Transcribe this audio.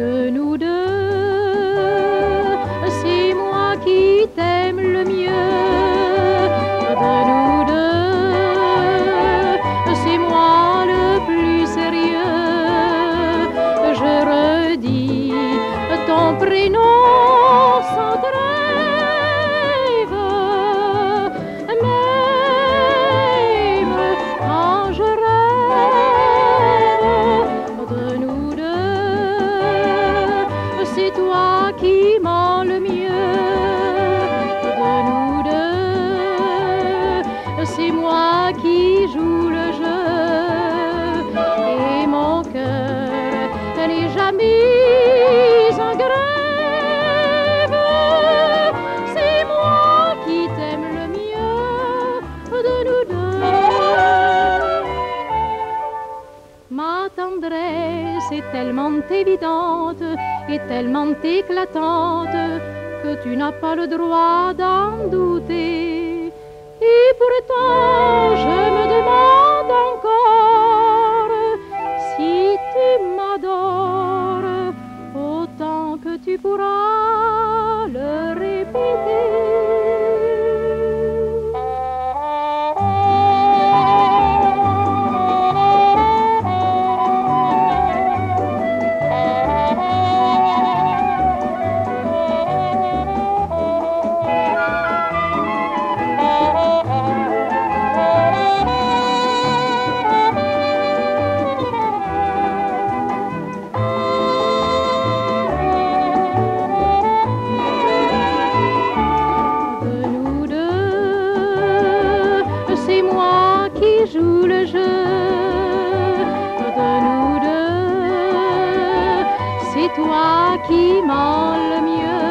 que nous deux. C'est toi qui mens le mieux de nous deux. C'est moi qui Ma tendresse est tellement évidente et tellement éclatante que tu n'as pas le droit d'en douter. Et pourtant, je me demande encore si tu m'adores autant que tu pourras le de toi qui mens le mieux